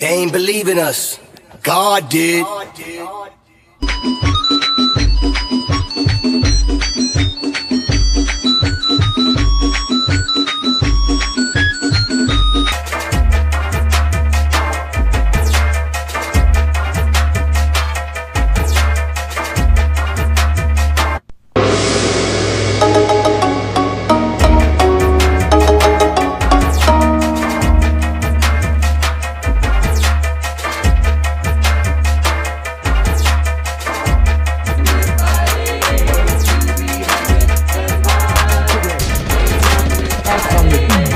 They ain't believing us. God did. I'm come.